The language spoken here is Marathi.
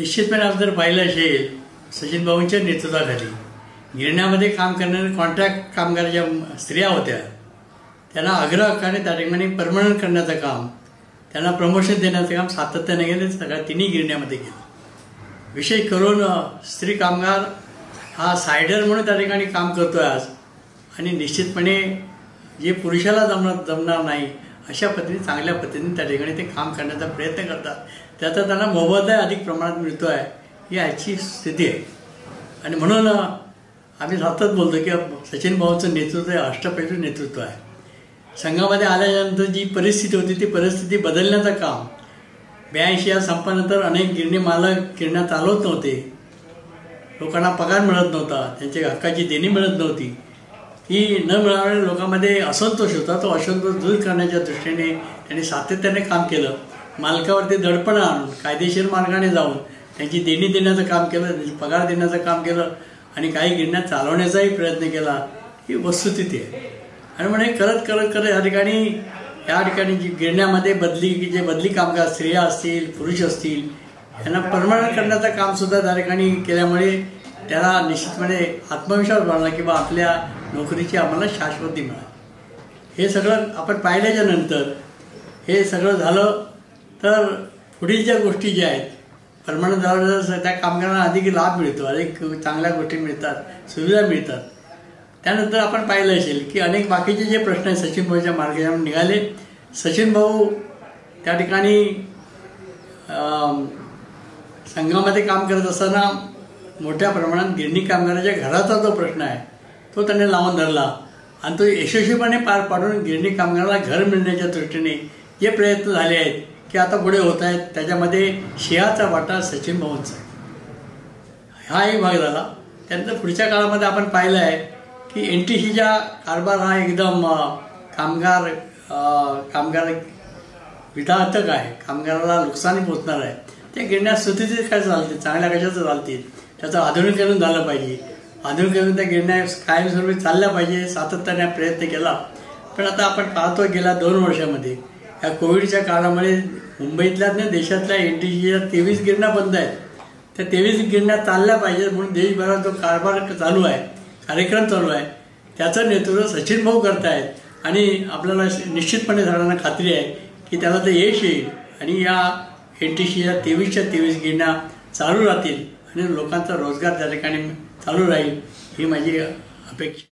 निश्चितपणे आपण जर पाहिलं असेल सचिन भाऊंच्या नेतृत्वाखाली गिरण्यामध्ये काम करणारे कॉन्ट्रॅक्ट कामगार ज्या स्त्रिया होत्या त्यांना अग्रहकाने त्या ठिकाणी परमनंट करण्याचं काम त्यांना प्रमोशन देण्याचं काम सातत्याने गेले सगळ्या तिन्ही गिरण्यामध्ये केलं. विशेष करून स्त्री कामगार हा सायडर म्हणून त्या ठिकाणी काम करतो आहे आज. आणि निश्चितपणे जे पुरुषाला जमणार जमणार नाही अशा पद्धतीने चांगल्या पद्धतीने त्या ठिकाणी ते काम करण्याचा प्रयत्न करतात. त्याचा त्यांना मोबदला अधिक प्रमाणात मिळतो आहे ही स्थिती आहे. आणि म्हणून आम्ही सतत बोलतो की सचिन भाऊचं नेतृत्व हे अष्टपैलू नेतृत्व आहे. संघामध्ये आल्यानंतर जी परिस्थिती होती ती परिस्थिती बदलण्याचं काम. ब्याऐंशी या संपानंतर अनेक गिरणी मालक गिरण्या चालवत नव्हते. लोकांना पगार मिळत नव्हता त्यांच्या हक्काची देणी मिळत नव्हती. ही न मिळालेल्या लोकांमध्ये असंतोष होता. तो असंतोष दूर करण्याच्या दृष्टीने त्यांनी सातत्याने काम केलं. मालकावरती दडपण आणून कायदेशीर मार्गाने जाऊन त्यांची देणी देण्याचं काम केलं त्यांची पगार देण्याचं काम केलं आणि काही गिरण्या चालवण्याचाही प्रयत्न केला. ही वस्तुस्थिती आहे. आणि म्हणे करत करत करत या ठिकाणी या ठिकाणी जी गिरण्यामध्ये बदली जे बदली कामगार स्त्रिया असतील पुरुष असतील यांना परमनंट करण्याचं काम सुद्धा त्या ठिकाणी केल्यामुळे त्याला निश्चितपणे आत्मविश्वास वाढला की बा आपल्या नोकरीची आम्हाला शाश्वती मिळाली. हे सगळं आपण पाहिल्याच्या नंतर हे सगळं झालं तर पुढील ज्या गोष्टी ज्या आहेत परमनंट झाल्यानंतर त्या कामगारांना अधिक लाभ मिळतो अनेक चांगल्या गोष्टी मिळतात सुविधा मिळतात. त्यानंतर आपण पाहिलं असेल की अनेक बाकीचे जे प्रश्न आहेत सचिन भाऊच्या मार्गाने निघाले. सचिन भाऊ त्या ठिकाणी संघामध्ये काम करत असताना मोठ्या प्रमाणात गिरणी कामगाराच्या घराचा जो प्रश्न आहे तो त्यांनी लावून धरला. आणि तो यशस्वीपणे पार पाडून गिरणी कामगाराला घर मिळण्याच्या दृष्टीने जे प्रयत्न झाले आहेत की आता पुढे होत आहेत. त्याच्यामध्ये शिहाचा वाटा सचिन भाऊंचा आहे. हा एक भाग झाला. त्यानंतर पुढच्या काळामध्ये आपण पाहिलं आहे की एन टी सीचा कारभार हा एकदम कामगार कामगार विधातक आहे. कामगाराला नुकसानी पोचणार आहे. त्या गिरण्या स्थितीत काय चालतील? चांगल्या कशाचं चालतील? त्याचं आधुनिकीकरण झालं पाहिजे. आधुनिकीकरण त्या गिरण्या कायमस्वरूपी चालल्या पाहिजे सातत्याने प्रयत्न केला. पण आता आपण पाहतो गेल्या दोन वर्षामध्ये. या कोविडच्या काळामुळे मुंबईतल्या नाही देशातल्या एन टी सीच्या तेवीस गिरण्या बंद आहेत. त्या तेवीस गिरण्या चालल्या पाहिजेत म्हणून देशभरात जो कारभार चालू आहे कार्यक्रम चालू आहे त्याचं नेतृत्व सचिन भाऊ करतायत आणि आपल्याला निश्चितपणे सगळ्यांना खात्री आहे की त्याला ते यश येईल. आणि या एन टी सीच्या तेवीसच्या तेवीस गिरण्या चालू राहतील आणि लोकांचा रोजगार त्या ठिकाणी चालू राहील. ही माझी अपेक्षा.